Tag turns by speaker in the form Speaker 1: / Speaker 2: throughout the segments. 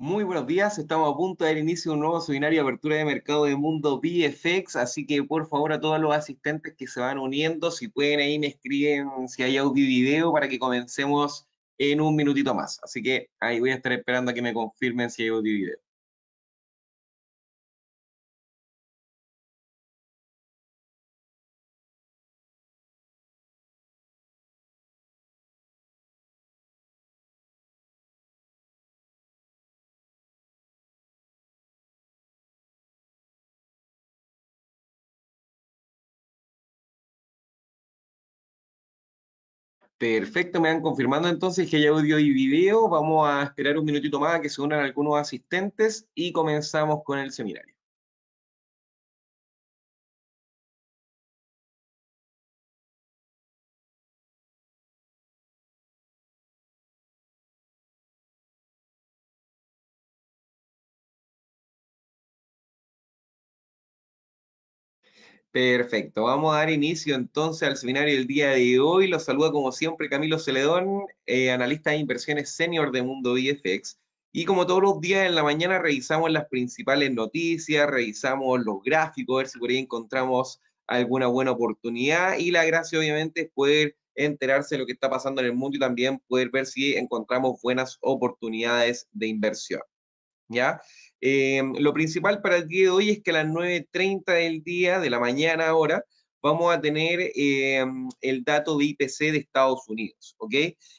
Speaker 1: Muy buenos días, estamos a punto de dar inicio a un nuevo seminario de apertura de mercado de Mundo VFX, así que por favor a todos los asistentes que se van uniendo, si pueden ahí me escriben si hay audio y video para que comencemos en un minutito más. Así que ahí voy a estar esperando a que me confirmen si hay audio y video. Perfecto, me van confirmando entonces que hay audio y video. Vamos a esperar un minutito más a que se unan algunos asistentes y comenzamos con el seminario. Perfecto, vamos a dar inicio entonces al seminario del día de hoy. Los saluda como siempre Camilo Celedón, eh, analista de inversiones senior de Mundo VFX. Y como todos los días en la mañana revisamos las principales noticias, revisamos los gráficos, a ver si por ahí encontramos alguna buena oportunidad. Y la gracia obviamente es poder enterarse de lo que está pasando en el mundo y también poder ver si encontramos buenas oportunidades de inversión. ¿Ya? Eh, lo principal para el día de hoy es que a las 9.30 del día, de la mañana ahora, vamos a tener eh, el dato de IPC de Estados Unidos, ¿ok?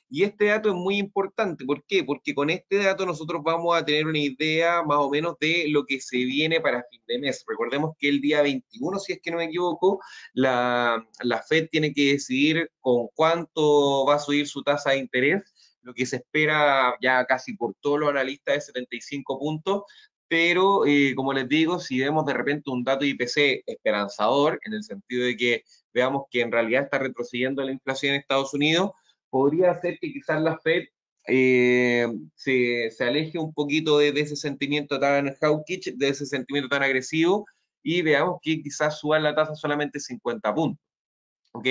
Speaker 1: Y este dato es muy importante, ¿por qué? Porque con este dato nosotros vamos a tener una idea más o menos de lo que se viene para fin de mes. Recordemos que el día 21, si es que no me equivoco, la, la Fed tiene que decidir con cuánto va a subir su tasa de interés lo que se espera ya casi por todos los analistas es 75 puntos, pero eh, como les digo, si vemos de repente un dato IPC esperanzador, en el sentido de que veamos que en realidad está retrocediendo la inflación en Estados Unidos, podría ser que quizás la Fed eh, se, se, aleje un poquito de, de, ese sentimiento tan hawkish, de ese sentimiento tan agresivo, y veamos que quizás suba la tasa solamente 50 puntos. ¿Ok?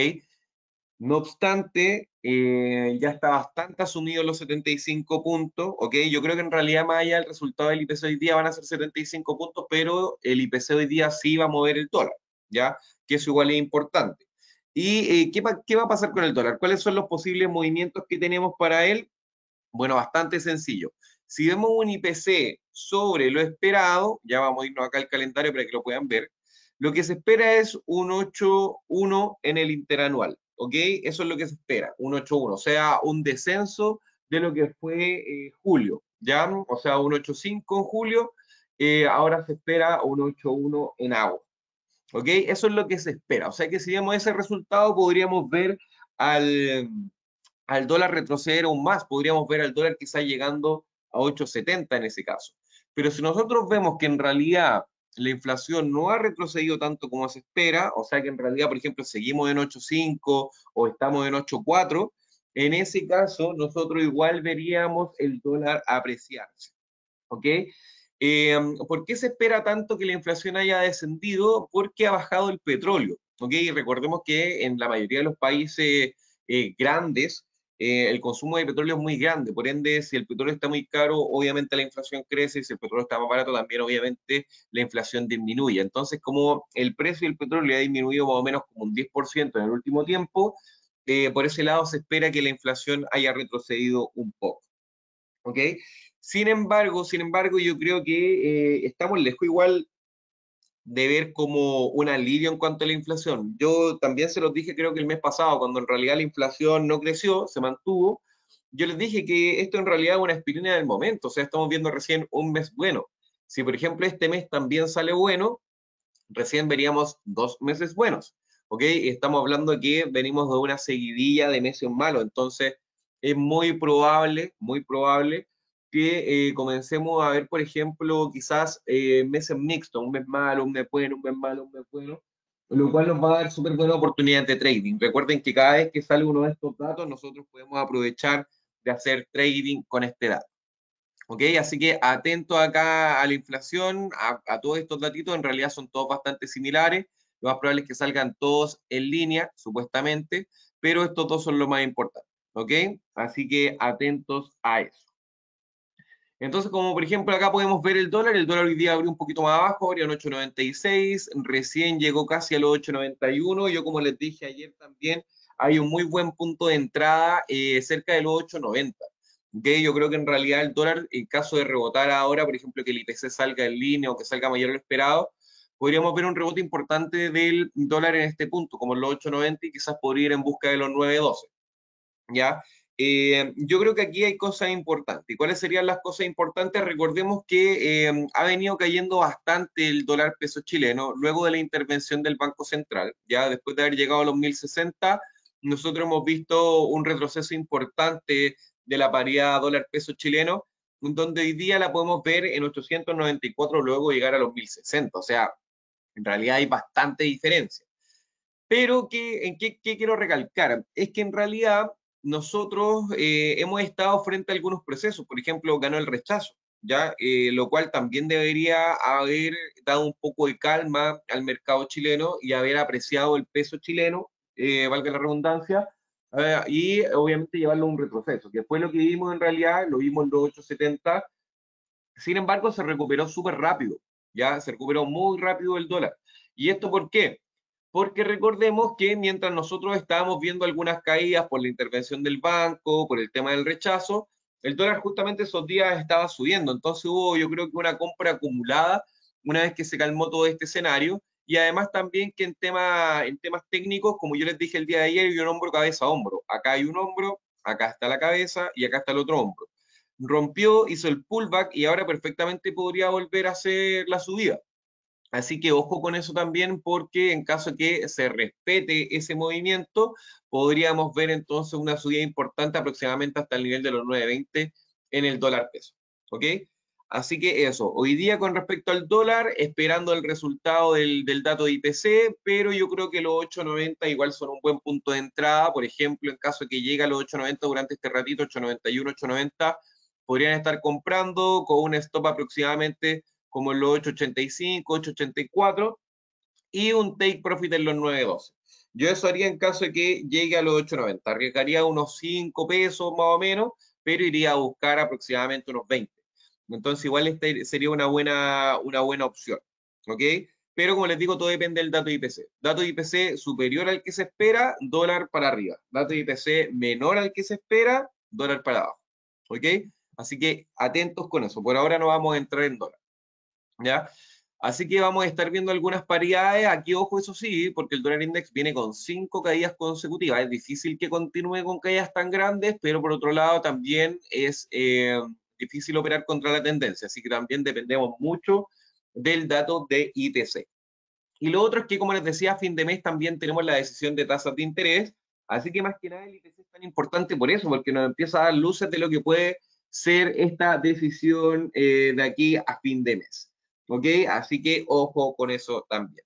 Speaker 1: No obstante, eh, ya está bastante asumido los 75 puntos, ¿ok? Yo creo que en realidad más allá del resultado del IPC hoy día van a ser 75 puntos, pero el IPC hoy día sí va a mover el dólar, ¿ya? Que eso igual es importante. ¿Y eh, ¿qué, ¿qué va a pasar con el dólar? ¿Cuáles son los posibles movimientos que tenemos para él? Bueno, bastante sencillo. Si vemos un IPC sobre lo esperado, ya vamos a irnos acá al calendario para que lo puedan ver, lo que se espera es un 8.1 en el interanual. ¿Ok? Eso es lo que se espera, un 8-1, o sea, un descenso de lo que fue eh, julio, ¿ya? O sea, un 8-5 en julio, eh, ahora se espera un 8-1 en agosto, ¿ok? Eso es lo que se espera, o sea que si vemos ese resultado podríamos ver al, al dólar retroceder aún más, podríamos ver al dólar quizá llegando a 8.70 en ese caso. Pero si nosotros vemos que en realidad la inflación no ha retrocedido tanto como se espera, o sea que en realidad, por ejemplo, seguimos en 8.5 o estamos en 8.4, en ese caso nosotros igual veríamos el dólar apreciarse. ¿Ok? Eh, ¿Por qué se espera tanto que la inflación haya descendido? Porque ha bajado el petróleo. ¿Ok? Y recordemos que en la mayoría de los países eh, grandes, eh, el consumo de petróleo es muy grande, por ende, si el petróleo está muy caro, obviamente la inflación crece, y si el petróleo está más barato, también obviamente la inflación disminuye. Entonces, como el precio del petróleo ha disminuido más o menos como un 10% en el último tiempo, eh, por ese lado se espera que la inflación haya retrocedido un poco. ¿Ok? Sin embargo, sin embargo, yo creo que eh, estamos lejos igual de ver como un alivio en cuanto a la inflación. Yo también se los dije creo que el mes pasado, cuando en realidad la inflación no creció, se mantuvo, yo les dije que esto en realidad es una aspirina del momento, o sea, estamos viendo recién un mes bueno. Si por ejemplo este mes también sale bueno, recién veríamos dos meses buenos, ¿ok? Estamos hablando que venimos de una seguidilla de meses malos, entonces es muy probable, muy probable que eh, comencemos a ver, por ejemplo, quizás eh, meses mixtos, un mes malo, un mes bueno, un mes malo, un mes bueno, lo cual nos va a dar súper buena oportunidad de trading. Recuerden que cada vez que sale uno de estos datos, nosotros podemos aprovechar de hacer trading con este dato. ¿Ok? Así que atento acá a la inflación, a, a todos estos datitos, en realidad son todos bastante similares. Lo más probable es que salgan todos en línea, supuestamente, pero estos dos son lo más importante. ¿Ok? Así que atentos a eso. Entonces, como por ejemplo acá podemos ver el dólar, el dólar hoy día abrió un poquito más abajo, abrió en 8.96, recién llegó casi a los 8.91, yo como les dije ayer también, hay un muy buen punto de entrada eh, cerca de los 8.90. ¿okay? Yo creo que en realidad el dólar, en caso de rebotar ahora, por ejemplo, que el IPC salga en línea o que salga mayor de lo esperado, podríamos ver un rebote importante del dólar en este punto, como en los 8.90 y quizás podría ir en busca de los 9.12. ¿Ya? Eh, yo creo que aquí hay cosas importantes. ¿Y cuáles serían las cosas importantes? Recordemos que eh, ha venido cayendo bastante el dólar peso chileno luego de la intervención del Banco Central. Ya después de haber llegado a los 1060, nosotros hemos visto un retroceso importante de la paridad dólar peso chileno, donde hoy día la podemos ver en 894 luego llegar a los 1060. O sea, en realidad hay bastante diferencia. Pero ¿qué, en qué, qué quiero recalcar? Es que en realidad nosotros eh, hemos estado frente a algunos procesos, por ejemplo, ganó el rechazo, ¿ya? Eh, lo cual también debería haber dado un poco de calma al mercado chileno y haber apreciado el peso chileno, eh, valga la redundancia, y obviamente llevarlo a un retroceso, que fue lo que vimos en realidad, lo vimos en los 870, sin embargo se recuperó súper rápido, ya se recuperó muy rápido el dólar. ¿Y esto por qué? Porque recordemos que mientras nosotros estábamos viendo algunas caídas por la intervención del banco, por el tema del rechazo, el dólar justamente esos días estaba subiendo, entonces hubo yo creo que una compra acumulada una vez que se calmó todo este escenario, y además también que en, tema, en temas técnicos, como yo les dije el día de ayer, hay un hombro cabeza a hombro, acá hay un hombro, acá está la cabeza y acá está el otro hombro. Rompió, hizo el pullback y ahora perfectamente podría volver a hacer la subida. Así que ojo con eso también, porque en caso que se respete ese movimiento, podríamos ver entonces una subida importante aproximadamente hasta el nivel de los 9.20 en el dólar peso. ¿Ok? Así que eso, hoy día con respecto al dólar, esperando el resultado del, dato de IPC, pero yo creo que los 8.90 igual son un buen punto de entrada. Por ejemplo, en caso de que llegue a los 8.90 durante este ratito, 8.91, 8.90, podrían estar comprando con un stop aproximadamente como en los 885, 884 y un take profit en los 912. Yo eso haría en caso de que llegue a los 890. Arriesgaría unos 5 pesos más o menos, pero iría a buscar aproximadamente unos 20. Entonces igual este sería una buena, una buena opción. ¿Ok? Pero como les digo, todo depende del dato de IPC. Dato de IPC superior al que se espera, dólar para arriba. Dato de IPC menor al que se espera, dólar para abajo. ¿Ok? Así que atentos con eso. Por ahora no vamos a entrar en dólar. Así que vamos a estar viendo algunas paridades. Aquí, ojo, eso sí, porque el dólar index viene con cinco caídas consecutivas. Es difícil que continúe con caídas tan grandes, pero por otro lado también es eh, difícil operar contra la tendencia. Así que también dependemos mucho del dato de ITC. Y lo otro es que, como les decía, a fin de mes también tenemos la decisión de tasas de interés. Así que más que nada el ITC es tan importante por eso, porque nos empieza a dar luces de lo que puede ser esta decisión eh, de aquí a fin de mes. ¿Ok? Así que ojo con eso también.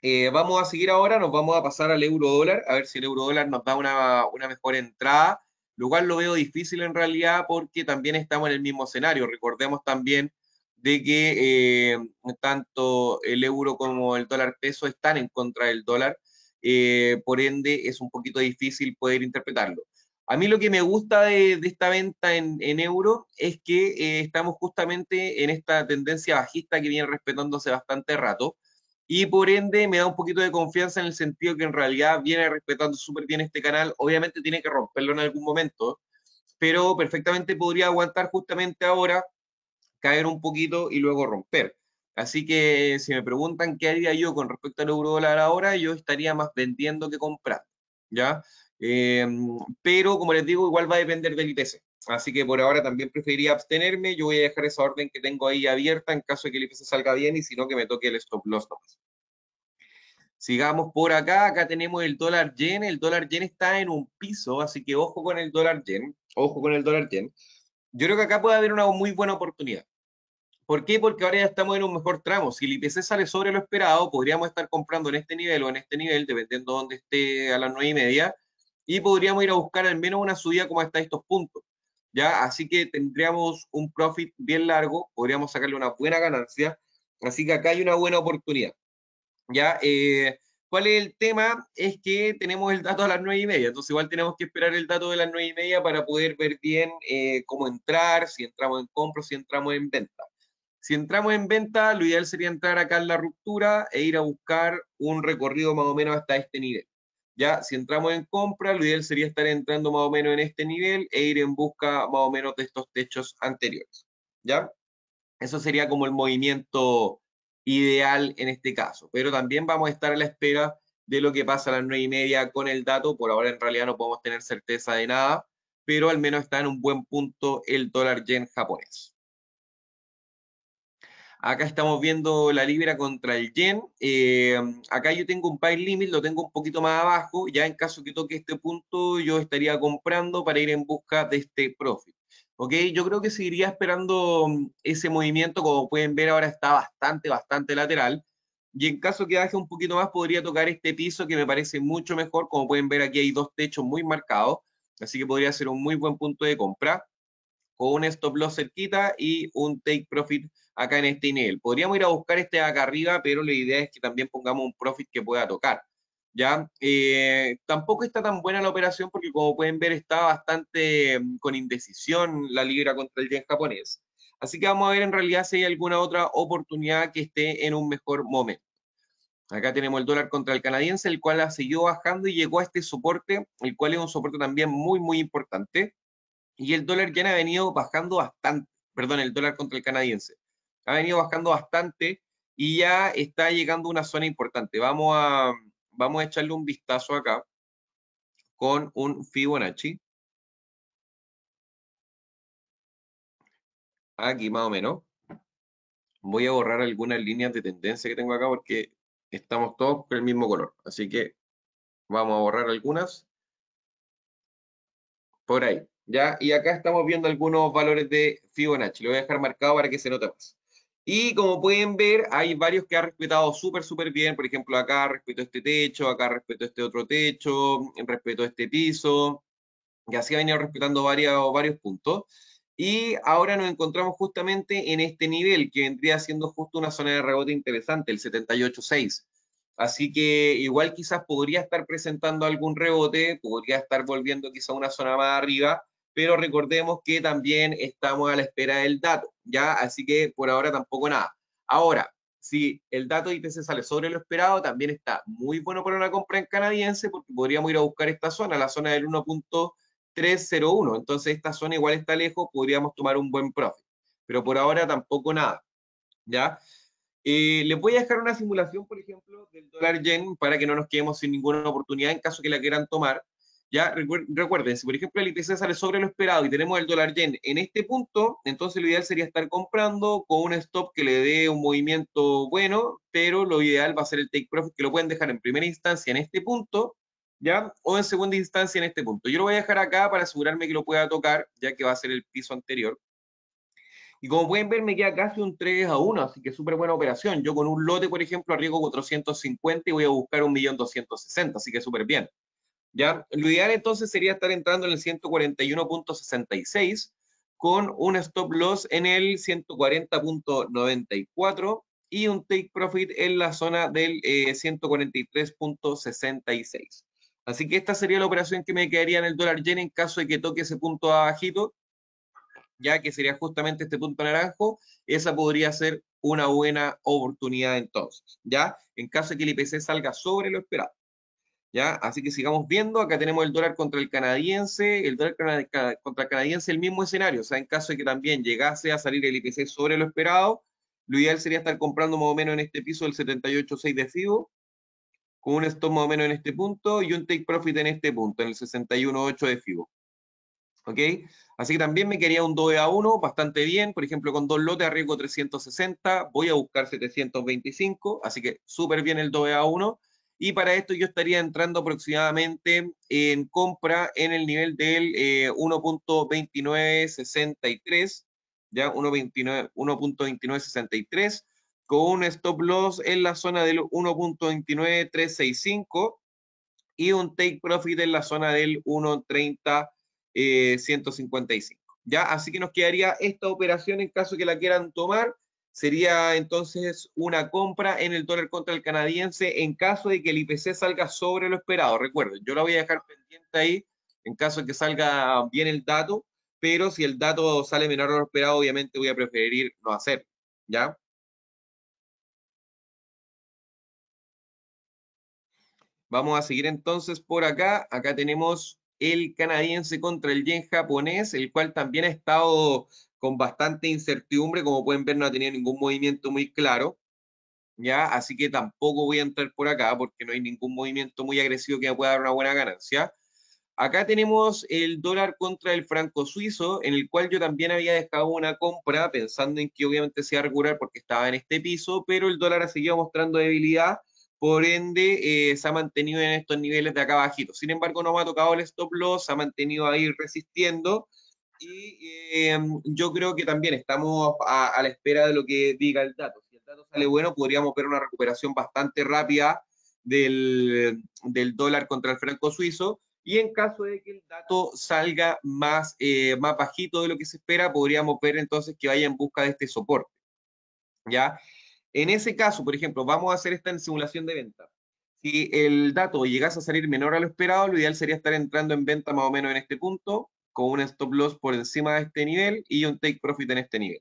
Speaker 1: Eh, vamos a seguir ahora, nos vamos a pasar al euro dólar, a ver si el euro dólar nos da una, mejor entrada, lo cual lo veo difícil en realidad porque también estamos en el mismo escenario. Recordemos también de que eh, tanto el euro como el dólar peso están en contra del dólar, eh, por ende es un poquito difícil poder interpretarlo. A mí lo que me gusta de, esta venta en, euro es que eh, estamos justamente en esta tendencia bajista que viene respetándose bastante rato y por ende me da un poquito de confianza en el sentido que en realidad viene respetando súper bien este canal. Obviamente tiene que romperlo en algún momento, pero perfectamente podría aguantar justamente ahora, caer un poquito y luego romper. Así que si me preguntan qué haría yo con respecto al euro dólar ahora, yo estaría más vendiendo que comprando. ¿Ya? Eh, pero como les digo, igual va a depender del IPC. Así que por ahora también preferiría abstenerme. Yo voy a dejar esa orden que tengo ahí abierta en caso de que el IPC salga bien y si no, que me toque el stop loss nomás. Sigamos por acá. Acá tenemos el dólar yen. El dólar yen está en un piso, así que ojo con el dólar yen. Ojo con el dólar yen. Yo creo que acá puede haber una muy buena oportunidad. ¿Por qué? Porque ahora ya estamos en un mejor tramo. Si el IPC sale sobre lo esperado, podríamos estar comprando en este nivel o en este nivel, dependiendo de dónde esté a las nueve y media y podríamos ir a buscar al menos una subida como hasta estos puntos. ¿ya? Así que tendríamos un profit bien largo, podríamos sacarle una buena ganancia, así que acá hay una buena oportunidad. ¿ya? Eh, ¿Cuál es el tema? Es que tenemos el dato a las nueve y media, entonces igual tenemos que esperar el dato de las nueve y media para poder ver bien eh, cómo entrar, si entramos en compra, si entramos en venta. Si entramos en venta, lo ideal sería entrar acá en la ruptura e ir a buscar un recorrido más o menos hasta este nivel. Ya, si entramos en compra, lo ideal sería estar entrando más o menos en este nivel e ir en busca más o menos de estos techos anteriores. ¿Ya? Eso sería como el movimiento ideal en este caso. Pero también vamos a estar a la espera de lo que pasa a las nueve y media con el dato. Por ahora en realidad no podemos tener certeza de nada, pero al menos está en un buen punto el dólar yen japonés. Acá estamos viendo la libra contra el yen. Eh, acá yo tengo un buy limit, lo tengo un poquito más abajo. Ya en caso que toque este punto, yo estaría comprando para ir en busca de este profit. ¿ok? Yo creo que seguiría esperando mm, ese movimiento, como pueden ver ahora está bastante, bastante lateral, y en caso que baje un poquito más podría tocar este piso que me parece mucho mejor, como pueden ver aquí hay dos techos muy marcados, así que podría ser un muy buen punto de compra, con un stop loss cerquita y un take profit acá en este nivel. Podríamos ir a buscar este acá arriba, pero la idea es que también pongamos un profit que pueda tocar. ¿ya? Eh, tampoco está tan buena la operación porque como pueden ver está bastante mm, con indecisión la libra contra el yen japonés. Así que vamos a ver en realidad si hay alguna otra oportunidad que esté en un mejor momento. Acá tenemos el dólar contra el canadiense, el cual ha seguido bajando y llegó a este soporte, el cual es un soporte también muy, muy importante. Y el dólar ya ha venido bajando bastante, perdón, el dólar contra el canadiense. Ha venido bajando bastante y ya está llegando a una zona importante. Vamos a, vamos a echarle un vistazo acá con un Fibonacci. Aquí más o menos. Voy a borrar algunas líneas de tendencia que tengo acá porque estamos todos con el mismo color. Así que vamos a borrar algunas. Por ahí. ¿ya? Y acá estamos viendo algunos valores de Fibonacci. Lo voy a dejar marcado para que se note más. Y como pueden ver, hay varios que ha respetado súper, súper bien. Por ejemplo, acá respeto este techo, acá respeto este otro techo, respeto este piso. Y así ha venido respetando varios, varios puntos. Y ahora nos encontramos justamente en este nivel, que vendría siendo justo una zona de rebote interesante, el 78.6. Así que igual quizás podría estar presentando algún rebote, podría estar volviendo quizá una zona más arriba, pero recordemos que también estamos a la espera del dato, ¿ya? Así que por ahora tampoco nada. Ahora, si el dato de IPC sale sobre lo esperado, también está muy bueno para una compra en canadiense, porque podríamos ir a buscar esta zona, la zona del 1.301. Entonces, esta zona igual está lejos, podríamos tomar un buen profit. Pero por ahora tampoco nada, ¿ya? Eh, les voy a dejar una simulación, por ejemplo, del dólar yen para que no nos quedemos sin ninguna oportunidad en caso que la quieran tomar. Ya recuerden, si por ejemplo el IPC sale sobre lo esperado y tenemos el dólar yen en este punto, entonces lo ideal sería estar comprando con un stop que le dé un movimiento bueno, pero lo ideal va a ser el take profit que lo pueden dejar en primera instancia en este punto, ¿ya? O en segunda instancia en este punto. Yo lo voy a dejar acá para asegurarme que lo pueda tocar, ya que va a ser el piso anterior. Y como pueden ver, me queda casi un 3 a 1, así que súper buena operación. Yo con un lote, por ejemplo, arriesgo 450 y voy a buscar 1.260.000, así que súper bien. ¿Ya? Lo ideal entonces sería estar entrando en el 141.66 con un stop loss en el 140.94 y un take profit en la zona del 143.66. Eh, Así que esta sería la operación que me quedaría en el dólar yen en caso de que toque ese punto abajito, ya que sería justamente este punto naranjo, esa podría ser una buena oportunidad entonces, ¿ya? En caso de que el IPC salga sobre lo esperado. ¿Ya? Así que sigamos viendo, acá tenemos el dólar contra el canadiense, el dólar contra el canadiense, el mismo escenario, o sea, en caso de que también llegase a salir el IPC sobre lo esperado, lo ideal sería estar comprando más o menos en este piso del 78.6 de FIBO, con un stop más o menos en este punto y un take profit en este punto, en el 61.8 de FIBO. ¿Ok? Así que también me quería un 2 a 1 bastante bien, por ejemplo, con dos lotes arriesgo 360, voy a buscar 725, así que súper bien el 2 a 1 y para esto yo estaría entrando aproximadamente en compra en el nivel del 1.2963, eh, ya 1.2963, con un stop loss en la zona del 1.29365 y un take profit en la zona del 1.30 155. Eh, ya, así que nos quedaría esta operación en caso que la quieran tomar sería entonces una compra en el dólar contra el canadiense en caso de que el IPC salga sobre lo esperado. Recuerden, yo la voy a dejar pendiente ahí en caso de que salga bien el dato, pero si el dato sale menor a lo esperado, obviamente voy a preferir no hacer, ¿ya? Vamos a seguir entonces por acá. Acá tenemos el canadiense contra el yen japonés, el cual también ha estado con bastante incertidumbre, como pueden ver no ha tenido ningún movimiento muy claro, ¿ya? Así que tampoco voy a entrar por acá porque no hay ningún movimiento muy agresivo que pueda dar una buena ganancia. Acá tenemos el dólar contra el franco suizo, en el cual yo también había dejado una compra pensando en que obviamente se iba porque estaba en este piso, pero el dólar ha seguido mostrando debilidad por ende eh, se ha mantenido en estos niveles de acá abajito. Sin embargo, no me ha tocado el stop loss, se ha mantenido ahí resistiendo y eh, yo creo que también estamos a, la espera de lo que diga el dato. Si el dato sale bueno, podríamos ver una recuperación bastante rápida del, dólar contra el franco suizo. Y en caso de que el dato salga más, eh, más bajito de lo que se espera, podríamos ver entonces que vaya en busca de este soporte. ¿Ya? En ese caso, por ejemplo, vamos a hacer esta simulación de venta. Si el dato llegase a salir menor a lo esperado, lo ideal sería estar entrando en venta más o menos en este punto, con un stop loss por encima de este nivel y un take profit en este nivel.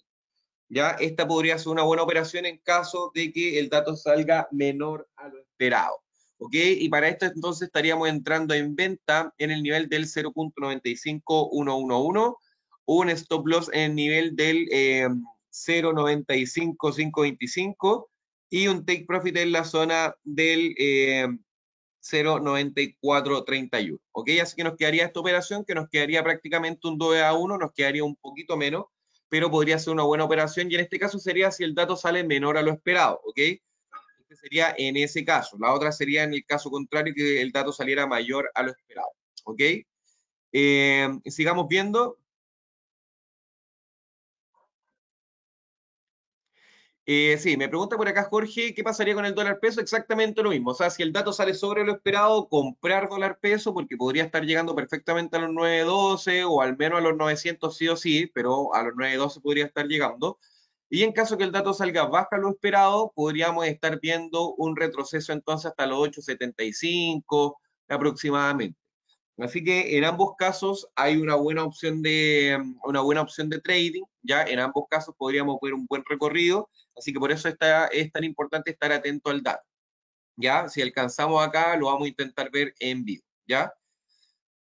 Speaker 1: Ya, esta podría ser una buena operación en caso de que el dato salga menor a lo esperado. ¿Ok? Y para esto entonces estaríamos entrando en venta en el nivel del 0.95111, un stop loss en el nivel del eh, 0.95.525 y un take profit en la zona del eh, 0.9431. ¿Ok? Así que nos quedaría esta operación, que nos quedaría prácticamente un 2 a 1, nos quedaría un poquito menos, pero podría ser una buena operación y en este caso sería si el dato sale menor a lo esperado. ¿Ok? Este sería en ese caso. La otra sería en el caso contrario, que el dato saliera mayor a lo esperado. ¿Ok? Eh, sigamos viendo. Eh, sí, me pregunta por acá Jorge, ¿qué pasaría con el dólar peso? Exactamente lo mismo. O sea, si el dato sale sobre lo esperado, comprar dólar peso, porque podría estar llegando perfectamente a los 9.12 o al menos a los 900 sí o sí, pero a los 9.12 podría estar llegando. Y en caso que el dato salga bajo lo esperado, podríamos estar viendo un retroceso entonces hasta los 8.75 aproximadamente. Así que en ambos casos hay una buena opción de, una buena opción de trading, ya en ambos casos podríamos ver un buen recorrido, así que por eso está, es tan importante estar atento al dato. Ya, si alcanzamos acá, lo vamos a intentar ver en vivo, ya.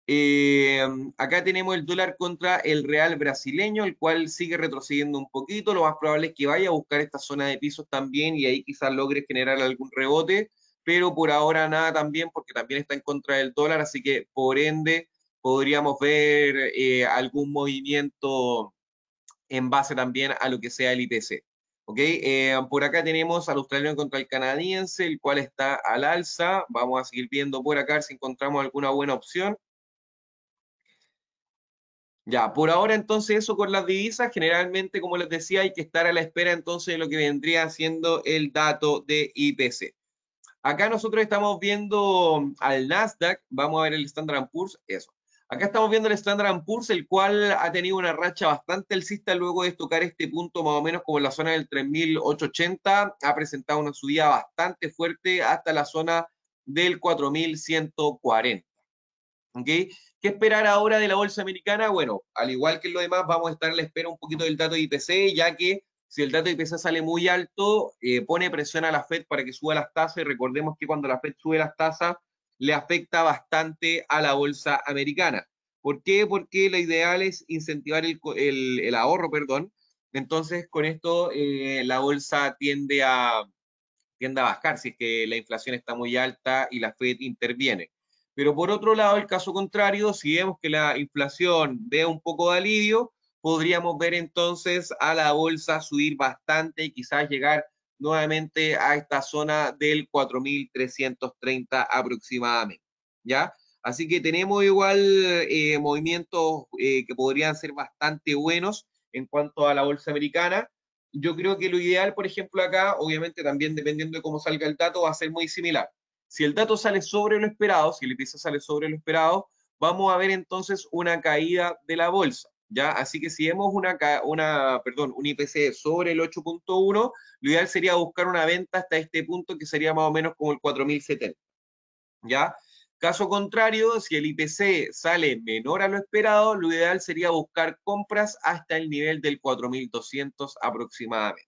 Speaker 1: Eh, acá tenemos el dólar contra el real brasileño, el cual sigue retrocediendo un poquito. Lo más probable es que vaya a buscar esta zona de pisos también y ahí quizás logre generar algún rebote pero por ahora nada también, porque también está en contra del dólar, así que por ende podríamos ver eh, algún movimiento en base también a lo que sea el IPC. ¿Ok? Eh, por acá tenemos al australiano contra el canadiense, el cual está al alza. Vamos a seguir viendo por acá si encontramos alguna buena opción. Ya, por ahora entonces eso con las divisas, generalmente como les decía hay que estar a la espera entonces de lo que vendría siendo el dato de IPC. Acá nosotros estamos viendo al Nasdaq, vamos a ver el Standard Poor's, eso. Acá estamos viendo el Standard Poor's, el cual ha tenido una racha bastante alcista luego de tocar este punto más o menos como la zona del 3.880. Ha presentado una subida bastante fuerte hasta la zona del 4.140. ¿Ok? ¿Qué esperar ahora de la bolsa americana? Bueno, al igual que lo demás, vamos a estar a la espera un poquito del dato de IPC, ya que si el dato de IPC sale muy alto, eh, pone presión a la Fed para que suba las tasas y recordemos que cuando la Fed sube las tasas le afecta bastante a la bolsa americana. ¿Por qué? Porque lo ideal es incentivar el, ahorro, perdón. Entonces, con esto eh, la bolsa tiende a, tiende a bajar si es que la inflación está muy alta y la Fed interviene. Pero por otro lado, el caso contrario, si vemos que la inflación ve un poco de alivio, podríamos ver entonces a la bolsa subir bastante y quizás llegar nuevamente a esta zona del 4.330 aproximadamente, ¿ya? Así que tenemos igual eh, movimientos eh, que podrían ser bastante buenos en cuanto a la bolsa americana. Yo creo que lo ideal, por ejemplo, acá, obviamente también dependiendo de cómo salga el dato, va a ser muy similar. Si el dato sale sobre lo esperado, si el IPC sale sobre lo esperado, vamos a ver entonces una caída de la bolsa. ¿Ya? Así que si vemos una, una, perdón, un IPC sobre el 8.1, lo ideal sería buscar una venta hasta este punto que sería más o menos como el 4070, ¿ya? Caso contrario, si el IPC sale menor a lo esperado, lo ideal sería buscar compras hasta el nivel del 4200 aproximadamente.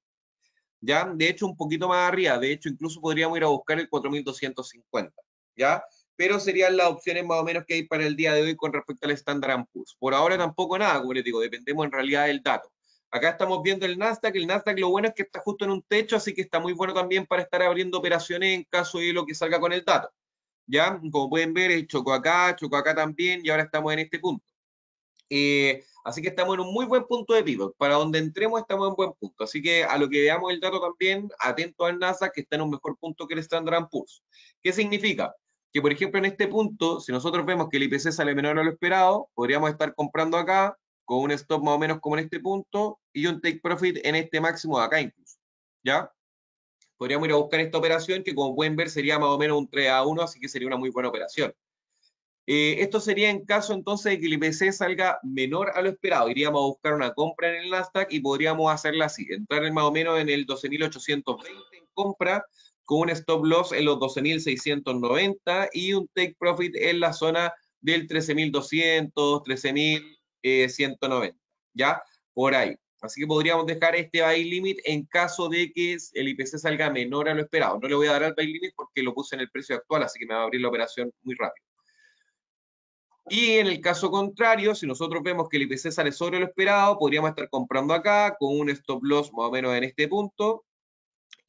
Speaker 1: ¿Ya? De hecho, un poquito más arriba, de hecho, incluso podríamos ir a buscar el 4250, ¿ya? Pero serían las opciones más o menos que hay para el día de hoy con respecto al Standard Poor's. Por ahora tampoco nada, como les digo, dependemos en realidad del dato. Acá estamos viendo el Nasdaq, el Nasdaq lo bueno es que está justo en un techo, así que está muy bueno también para estar abriendo operaciones en caso de lo que salga con el dato. ¿ya? Como pueden ver, chocó acá, chocó acá también y ahora estamos en este punto. Eh, así que estamos en un muy buen punto de pivot. Para donde entremos estamos en buen punto. Así que a lo que veamos el dato también, atento al NASA que está en un mejor punto que el Standard Poor's. ¿Qué significa? Que por ejemplo en este punto, si nosotros vemos que el IPC sale menor a lo esperado, podríamos estar comprando acá con un stop más o menos como en este punto y un take profit en este máximo de acá incluso. ¿Ya? podríamos ir a buscar esta operación que como pueden ver sería más o menos un 3 a 1, así que sería una muy buena operación. Eh, esto sería en caso entonces de que el IPC salga menor a lo esperado. Iríamos a buscar una compra en el Nasdaq y podríamos hacerla así, entrar en más o menos en el 12.820 en compra, con un stop loss en los 12.690 y un take profit en la zona del 13.200, 13.190, ¿ya? Por ahí. Así que podríamos dejar este buy limit en caso de que el IPC salga menor a lo esperado. No le voy a dar al buy limit porque lo puse en el precio actual, así que me va a abrir la operación muy rápido. Y en el caso contrario, si nosotros vemos que el IPC sale sobre lo esperado, podríamos estar comprando acá con un stop loss más o menos en este punto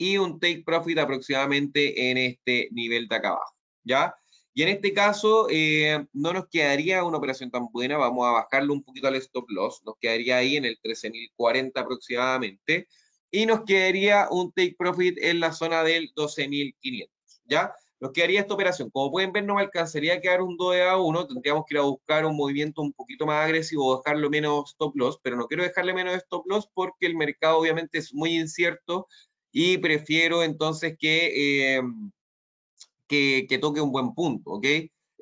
Speaker 1: y un take profit aproximadamente en este nivel de acá abajo. ¿Ya? Y en este caso eh, no nos quedaría una operación tan buena, vamos a bajarlo un poquito al stop loss, nos quedaría ahí en el 13.040 aproximadamente, y nos quedaría un take profit en la zona del 12.500, ¿ya? Nos quedaría esta operación. Como pueden ver, no me alcanzaría a quedar un 2 a 1, tendríamos que ir a buscar un movimiento un poquito más agresivo, dejarlo menos stop loss, pero no quiero dejarle menos stop loss porque el mercado obviamente es muy incierto y prefiero entonces que... Eh, que, toque un buen punto, ¿ok?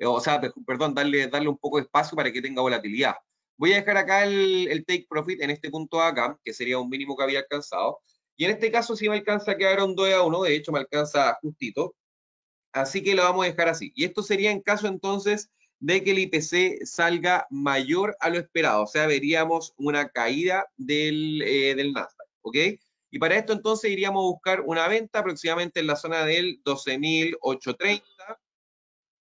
Speaker 1: O sea, perdón, darle, darle un poco de espacio para que tenga volatilidad. Voy a dejar acá el, take profit en este punto acá, que sería un mínimo que había alcanzado. Y en este caso sí me alcanza a quedar un 2 a 1, de hecho me alcanza justito. Así que lo vamos a dejar así. Y esto sería en caso entonces de que el IPC salga mayor a lo esperado. O sea, veríamos una caída del, eh, del Nasdaq, ¿ok? Y para esto entonces iríamos a buscar una venta aproximadamente en la zona del 12.830,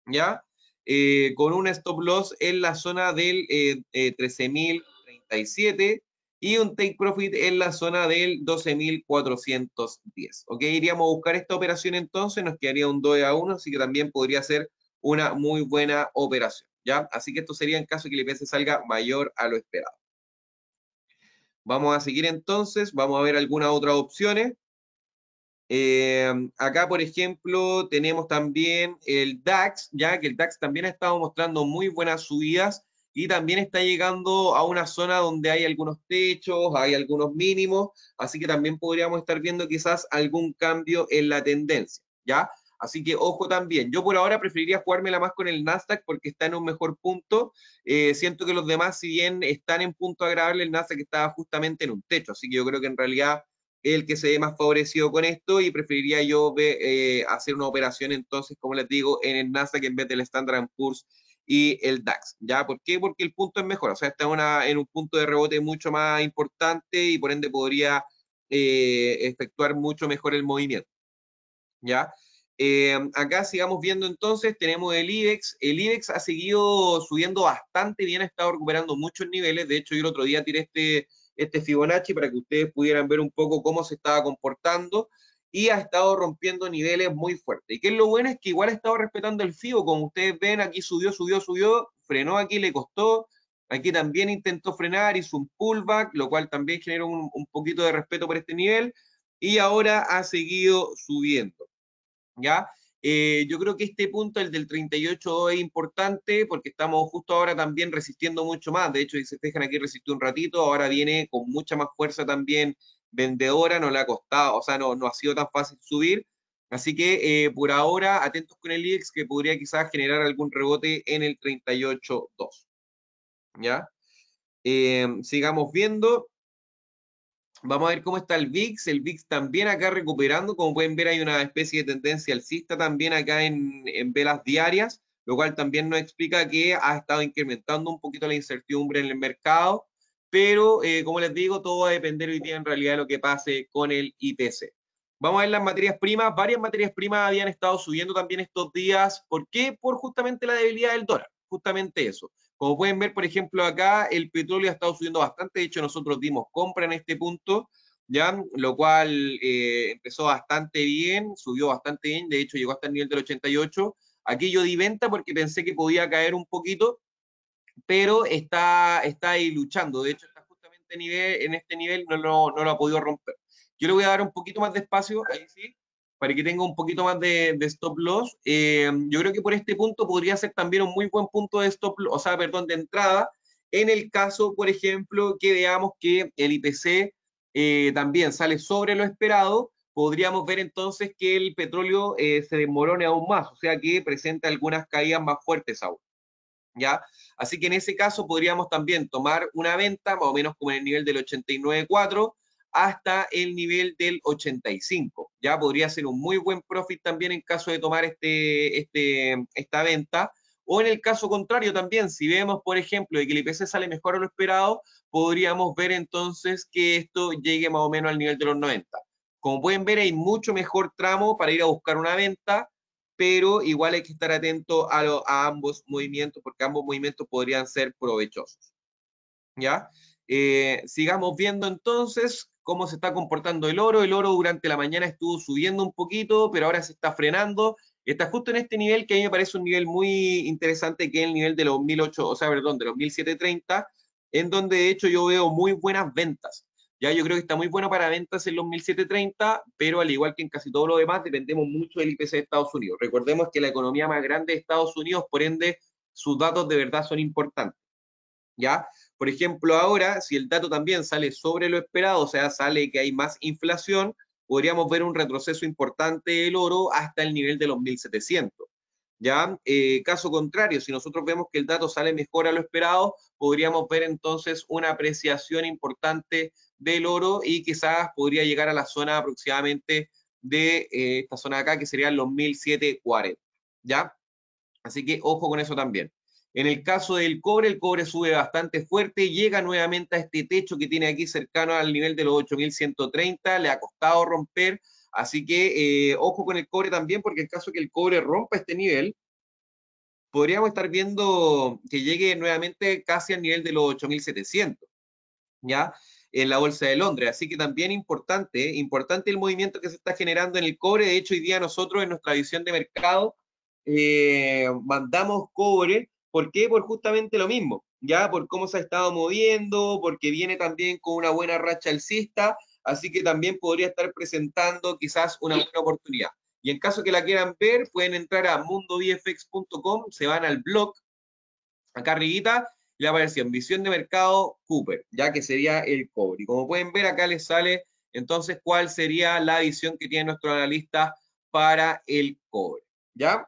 Speaker 1: ¿ya? Eh, con un stop loss en la zona del 13.037 eh, eh, y un take profit en la zona del 12.410. ¿Ok? Iríamos a buscar esta operación entonces, nos quedaría un 2 a 1, así que también podría ser una muy buena operación. ¿Ya? Así que esto sería en caso de que el IPS salga mayor a lo esperado. Vamos a seguir entonces, vamos a ver algunas otras opciones. Eh, acá, por ejemplo, tenemos también el DAX, ya que el DAX también ha estado mostrando muy buenas subidas y también está llegando a una zona donde hay algunos techos, hay algunos mínimos, así que también podríamos estar viendo quizás algún cambio en la tendencia, ¿ya? Así que ojo también. Yo por ahora preferiría jugármela más con el Nasdaq porque está en un mejor punto. Eh, siento que los demás, si bien están en punto agradable, el Nasdaq estaba justamente en un techo. Así que yo creo que en realidad es el que se ve más favorecido con esto y preferiría yo eh, hacer una operación entonces, como les digo, en el Nasdaq en vez del Standard Poor's y el DAX. ¿Ya? ¿Por qué? Porque el punto es mejor. O sea, está en un punto de rebote mucho más importante y por ende podría eh, efectuar mucho mejor el movimiento. ¿Ya? Eh, acá sigamos viendo entonces, tenemos el IBEX. El IBEX ha seguido subiendo bastante bien, ha estado recuperando muchos niveles. De hecho, yo el otro día tiré este, este Fibonacci para que ustedes pudieran ver un poco cómo se estaba comportando y ha estado rompiendo niveles muy fuertes. Y que lo bueno es que igual ha estado respetando el FIBO, como ustedes ven, aquí subió, subió, subió, frenó aquí, le costó, aquí también intentó frenar, hizo un pullback, lo cual también generó un poquito de respeto por este nivel, y ahora ha seguido subiendo. ¿Ya? Eh, yo creo que este punto, el del 38, es importante porque estamos justo ahora también resistiendo mucho más. De hecho, si se fijan aquí resistió un ratito, ahora viene con mucha más fuerza también vendedora, no le ha costado, o sea, no, no ha sido tan fácil subir. Así que eh, por ahora, atentos con el IEX que podría quizás generar algún rebote en el 38.2. ¿Ya? Eh, sigamos viendo. Vamos a ver cómo está el VIX. El VIX también acá recuperando. Como pueden ver, hay una especie de tendencia alcista también acá en, velas diarias, lo cual también nos explica que ha estado incrementando un poquito la incertidumbre en el mercado. Pero, eh, como les digo, todo va a depender hoy día en realidad de lo que pase con el IPC. Vamos a ver las materias primas. Varias materias primas habían estado subiendo también estos días. ¿Por qué? Por justamente la debilidad del dólar. Justamente eso. Como pueden ver, por ejemplo, acá el petróleo ha estado subiendo bastante. De hecho, nosotros dimos compra en este punto, ¿ya? Lo cual eh, empezó bastante bien, subió bastante bien. De hecho, llegó hasta el nivel del 88. Aquí yo di venta porque pensé que podía caer un poquito, pero está, está ahí luchando. De hecho, está justamente en este nivel, no no lo ha podido romper. Yo le voy a dar un poquito más de espacio, ahí sí, para que tenga un poquito más de, stop loss. Eh, yo creo que por este punto podría ser también un muy buen punto de stop o sea, perdón, de entrada, en el caso, por ejemplo, que veamos que el IPC eh, también sale sobre lo esperado, podríamos ver entonces que el petróleo eh, se desmorone aún más, o sea que presenta algunas caídas más fuertes aún. ¿Ya? Así que en ese caso podríamos también tomar una venta, más o menos como en el nivel del 89.4, hasta el nivel del 85. Ya podría ser un muy buen profit también en caso de tomar este, este, esta venta. O en el caso contrario también, si vemos, por ejemplo, que el IPC sale mejor a lo esperado, podríamos ver entonces que esto llegue más o menos al nivel de los 90. Como pueden ver, hay mucho mejor tramo para ir a buscar una venta, pero igual hay que estar atento a, a ambos movimientos, porque ambos movimientos podrían ser provechosos. ¿Ya? Eh, sigamos viendo entonces cómo se está comportando el oro. El oro durante la mañana estuvo subiendo un poquito, pero ahora se está frenando. Está justo en este nivel que a mí me parece un nivel muy interesante, que es el nivel de los 1008, o sea, perdón, de los 1730, en donde de hecho yo veo muy buenas ventas. Ya yo creo que está muy bueno para ventas en los 1730, pero al igual que en casi todo lo demás, dependemos mucho del IPC de Estados Unidos. Recordemos que la economía más grande de Estados Unidos, por ende, sus datos de verdad son importantes. ¿Ya? Por ejemplo, ahora, si el dato también sale sobre lo esperado, o sea, sale que hay más inflación, podríamos ver un retroceso importante del oro hasta el nivel de los 1700. ¿Ya? Eh, caso contrario, si nosotros vemos que el dato sale mejor a lo esperado, podríamos ver entonces una apreciación importante del oro y quizás podría llegar a la zona aproximadamente de eh, esta zona de acá, que serían los 1740. ¿Ya? Así que ojo con eso también. En el caso del cobre, el cobre sube bastante fuerte, llega nuevamente a este techo que tiene aquí cercano al nivel de los 8130, le ha costado romper, así que eh, ojo con el cobre también, porque en caso que el cobre rompa este nivel, podríamos estar viendo que llegue nuevamente casi al nivel de los 8700, ¿ya? En la bolsa de Londres. Así que también importante, importante el movimiento que se está generando en el cobre. De hecho, hoy día nosotros en nuestra visión de mercado eh, mandamos cobre ¿Por qué? Por justamente lo mismo, ya por cómo se ha estado moviendo, porque viene también con una buena racha alcista, así que también podría estar presentando quizás una buena oportunidad. Y en caso que la quieran ver, pueden entrar a mundovfx.com, se van al blog, acá arribita, le aparece en visión de mercado Cooper, ya que sería el cobre. Y como pueden ver, acá les sale entonces cuál sería la visión que tiene nuestro analista para el cobre, ¿ya?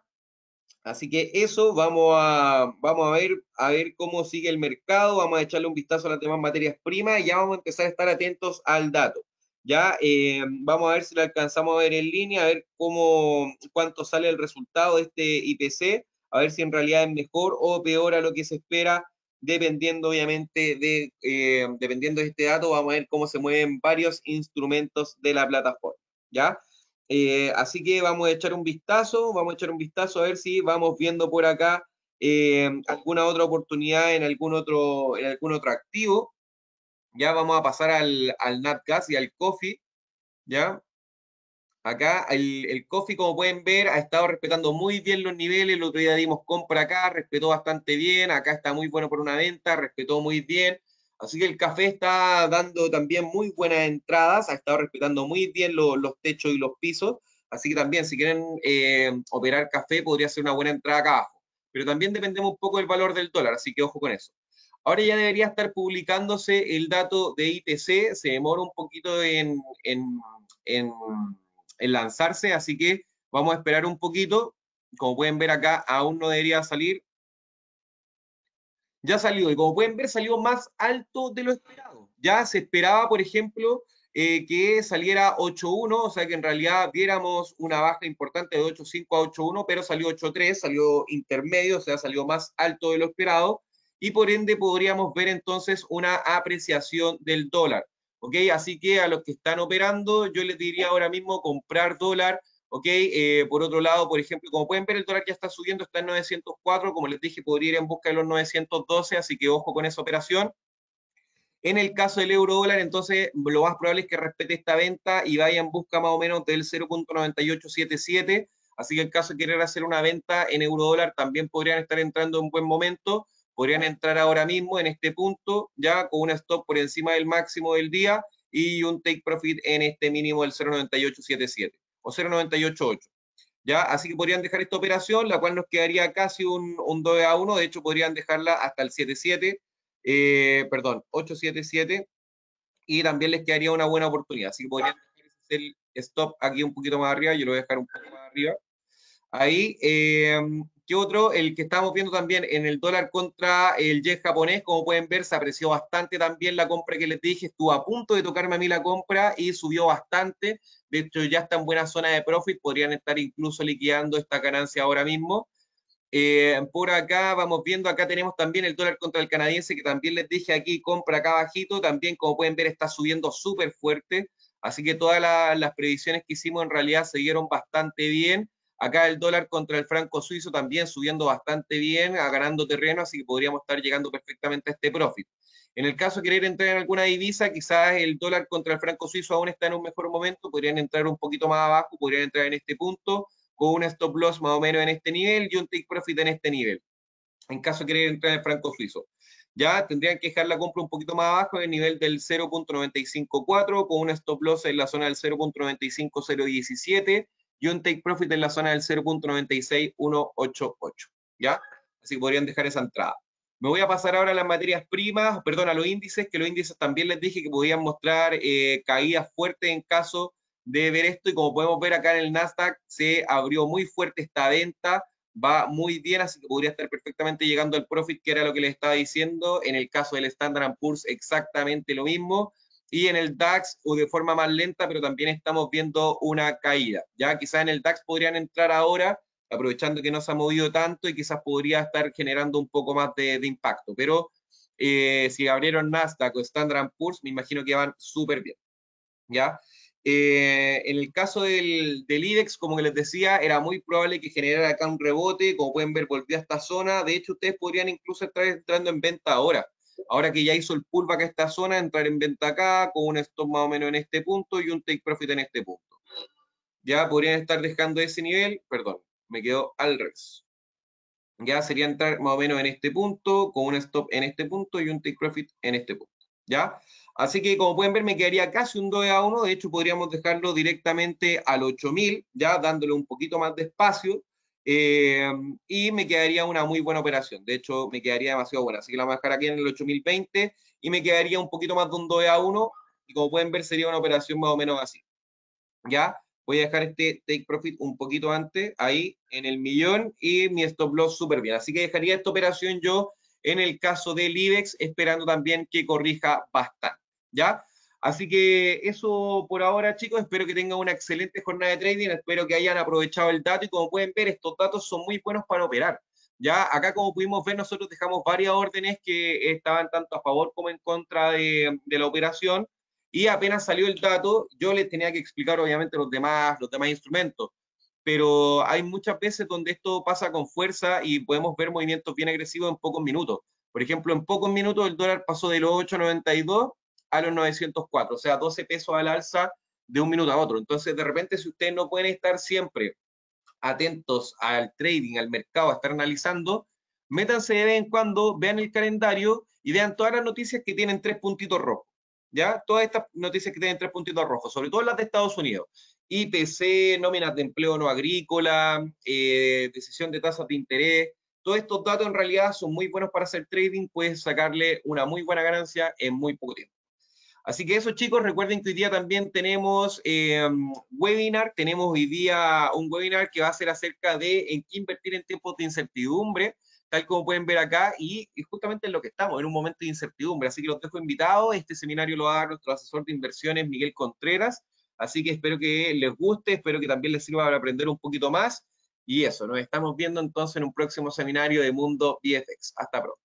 Speaker 1: Así que eso vamos a, vamos a ver, a ver cómo sigue el mercado, vamos a echarle un vistazo a las demás materias primas y ya vamos a empezar a estar atentos al dato. Ya eh, vamos a ver si lo alcanzamos a ver en línea, a ver cómo, cuánto sale el resultado de este IPC, a ver si en realidad es mejor o peor a lo que se espera, dependiendo obviamente de, eh, dependiendo de este dato, vamos a ver cómo se mueven varios instrumentos de la plataforma. ¿Ya? Eh, así que vamos a echar un vistazo, vamos a echar un vistazo a ver si vamos viendo por acá eh, alguna otra oportunidad en algún otro, en algún otro activo. Ya vamos a pasar al, al NatGas y al Coffee. ¿ya? Acá el, Coffee, como pueden ver, ha estado respetando muy bien los niveles. El otro día dimos compra acá, respetó bastante bien. Acá está muy bueno por una venta, respetó muy bien. Así que el café está dando también muy buenas entradas, ha estado respetando muy bien los techos y los pisos. Así que también, si quieren eh, operar café, podría ser una buena entrada acá abajo. Pero también dependemos un poco del valor del dólar, así que ojo con eso. Ahora ya debería estar publicándose el dato de IPC, se demora un poquito en, en, en lanzarse, así que vamos a esperar un poquito. Como pueden ver acá, aún no debería salir, ya salió. Y como pueden ver, salió más alto de lo esperado. Ya se esperaba, por ejemplo, eh, que saliera 8.1, o sea que en realidad viéramos una baja importante de 8.5 a 8.1, pero salió 8.3, salió intermedio, o sea, salió más alto de lo esperado, y por ende podríamos ver entonces una apreciación del dólar. ¿Ok? Así que a los que están operando, yo les diría ahora mismo comprar dólar. ¿Ok? Eh, por otro lado, por ejemplo, como pueden ver, el dólar ya está subiendo, está en 904, como les dije, podría ir en busca de los 912, así que ojo con esa operación. En el caso del euro dólar, entonces lo más probable es que respete esta venta y vaya en busca más o menos del 0.9877. Así que en caso de querer hacer una venta en euro dólar, también podrían estar entrando en buen momento. Podrían entrar ahora mismo en este punto, ya con un stop por encima del máximo del día y un take profit en este mínimo del 0.9877 o 0.988. ¿Ya? Así que podrían dejar esta operación, la cual nos quedaría casi un, un 2 a 1, de hecho podrían dejarla hasta el 77, eh, perdón, 877, y también les quedaría una buena oportunidad. Así que podrían hacer el stop aquí un poquito más arriba, yo lo voy a dejar un poco más arriba. Ahí, eh, ¿qué otro? El que estamos viendo también en el dólar contra el yen japonés, como pueden ver, se apreció bastante también la compra que les dije, estuvo a punto de tocarme a mí la compra y subió bastante. De hecho, ya está en buena zona de profit, podrían estar incluso liquidando esta ganancia ahora mismo. Eh, por acá vamos viendo, acá tenemos también el dólar contra el canadiense, que también les dije aquí, compra acá bajito, también como pueden ver está subiendo súper fuerte, así que todas las previsiones que hicimos en realidad se dieron bastante bien. Acá el dólar contra el franco suizo también subiendo bastante bien, ganando terreno, así que podríamos estar llegando perfectamente a este profit. En el caso de querer entrar en alguna divisa, quizás el dólar contra el franco suizo aún está en un mejor momento, podrían entrar un poquito más abajo, podrían entrar en este punto, con un stop loss más o menos en este nivel y un take profit en este nivel, en caso de querer entrar en el franco suizo. Ya tendrían que dejar la compra un poquito más abajo en el nivel del 0.954 con un stop loss en la zona del 0.95017 y un take profit en la zona del 0.96188. ¿Ya? Así podrían dejar esa entrada. Me voy a pasar ahora a las materias primas, perdón, a los índices, que los índices también les dije que podían mostrar eh, caídas fuertes en caso de ver esto y como podemos ver acá en el Nasdaq se abrió muy fuerte esta venta, va muy bien, así que podría estar perfectamente llegando al profit, que era lo que les estaba diciendo. En el caso del Standard Poor's exactamente lo mismo. Y en el DAX o de forma más lenta, pero también estamos viendo una caída. Ya quizás en el DAX podrían entrar ahora, aprovechando que no se ha movido tanto y quizás podría estar generando un poco más de, impacto. Pero eh, si abrieron Nasdaq o Standard Poor's, me imagino que van súper bien. ¿Ya? Eh, en el caso del, del, como que les decía, era muy probable que generara acá un rebote, como pueden ver, volvió a esta zona. De hecho, ustedes podrían incluso estar entrando en venta ahora. Ahora que ya hizo el pullback a esta zona, entrar en venta acá, con un stop más o menos en este punto y un take profit en este punto. Ya podrían estar dejando ese nivel, perdón, me quedo al revés. Ya sería entrar más o menos en este punto, con un stop en este punto y un take profit en este punto. ¿Ya? Así que como pueden ver me quedaría casi un 2 a 1, de hecho podríamos dejarlo directamente al 8000, ya dándole un poquito más de espacio, eh, y me quedaría una muy buena operación, de hecho me quedaría demasiado buena, así que la voy a dejar aquí en el 8020 y me quedaría un poquito más de un 2 a 1, y como pueden ver sería una operación más o menos así. Ya, voy a dejar este take profit un poquito antes, ahí en el millón, y mi stop loss súper bien, así que dejaría esta operación yo en el caso del IBEX, esperando también que corrija bastante. ¿ya? Así que eso por ahora, chicos. Espero que tengan una excelente jornada de trading. Espero que hayan aprovechado el dato y como pueden ver, estos datos son muy buenos para operar. Ya acá, como pudimos ver, nosotros dejamos varias órdenes que estaban tanto a favor como en contra de, la operación. Y apenas salió el dato, yo les tenía que explicar, obviamente, los demás, los demás instrumentos. Pero hay muchas veces donde esto pasa con fuerza y podemos ver movimientos bien agresivos en pocos minutos. Por ejemplo, en pocos minutos el dólar pasó de los 8.92 a los 904, o sea, 12 pesos al alza de un minuto a otro. Entonces, de repente, si ustedes no pueden estar siempre atentos al trading, al mercado, a estar analizando, métanse de vez en cuando, vean el calendario y vean todas las noticias que tienen tres puntitos rojos. ¿Ya? Todas estas noticias que tienen tres puntitos rojos, sobre todo las de Estados Unidos. IPC, nóminas de empleo no agrícola, eh, decisión de tasas de interés. Todos estos datos en realidad son muy buenos para hacer trading, puedes sacarle una muy buena ganancia en muy poco tiempo. Así que eso chicos, recuerden que hoy día también tenemos eh, webinar, tenemos hoy día un webinar que va a ser acerca de en qué invertir en tiempos de incertidumbre. tal como pueden ver acá, y, justamente en lo que estamos, en un momento de incertidumbre. Así que los dejo invitados. Este seminario lo va nuestro asesor de inversiones, Miguel Contreras. Así que espero que les guste, espero que también les sirva para aprender un poquito más. Y eso, nos estamos viendo entonces en un próximo seminario de Mundo VFX. Hasta pronto.